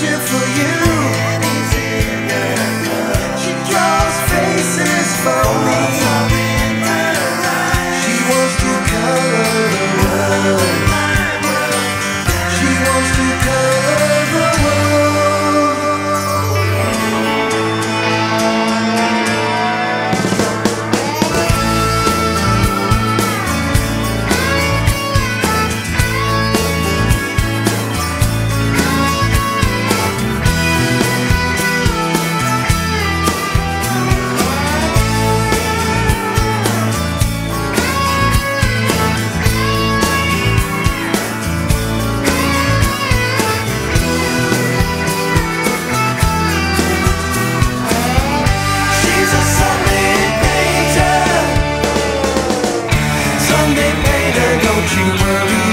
picture for you. you be